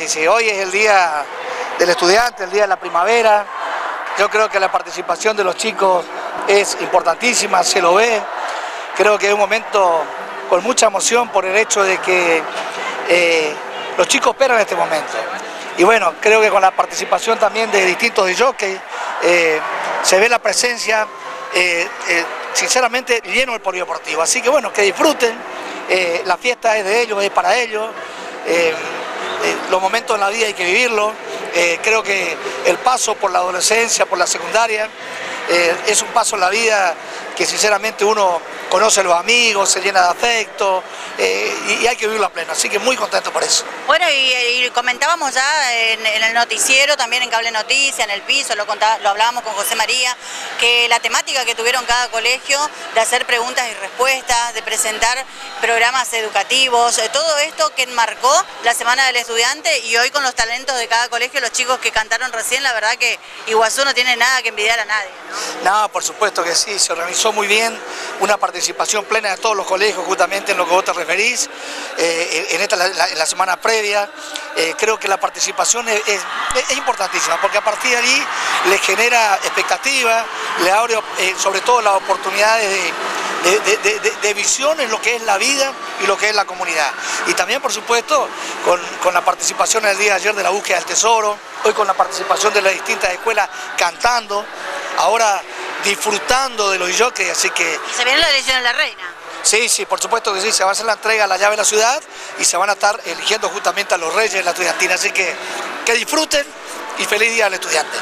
Hoy es el día del estudiante, el día de la primavera. Yo creo que la participación de los chicos es importantísima, se lo ve. Creo que es un momento con mucha emoción por el hecho de que eh, los chicos esperan este momento. Y bueno, creo que con la participación también de distintos de jockey, eh, se ve la presencia, eh, sinceramente, lleno el polideportivo. Así que bueno, que disfruten, la fiesta es de ellos, es para ellos. Eh, los momentos en la vida hay que vivirlo. Eh, creo que el paso por la adolescencia, por la secundaria, eh, es un paso en la vida que sinceramente uno conoce a los amigos, se llena de afecto y, hay que vivirlo a pleno. Así que muy contento por eso. Bueno, y, comentábamos ya en, el noticiero, también en Cable Noticias, en el piso, lo, lo hablábamos con José María, que la temática que tuvieron cada colegio de hacer preguntas y respuestas, de presentar programas educativos, eh, todo esto que enmarcó la Semana del Estudiante y hoy con los talentos de cada colegio, los chicos que cantaron recién, la verdad que Iguazú no tiene nada que envidiar a nadie. No, por supuesto que sí, se organizó muy bien, una participación plena de todos los colegios justamente en lo que vos te referís, eh, en, esta, en la semana previa, eh, creo que la participación es, importantísima porque a partir de allí le genera expectativa, le abre sobre todo las oportunidades de de, visión en lo que es la vida y lo que es la comunidad. Y también, por supuesto, con, la participación el día de ayer de la búsqueda del tesoro, hoy con la participación de las distintas escuelas cantando, ahora disfrutando de los jockeys, así que... ¿Se viene la elección de la reina? Sí, sí, por supuesto que sí, se va a hacer la entrega a la llave de la ciudad y se van a estar eligiendo justamente a los reyes de la estudiantina, así que que disfruten y feliz día al estudiante.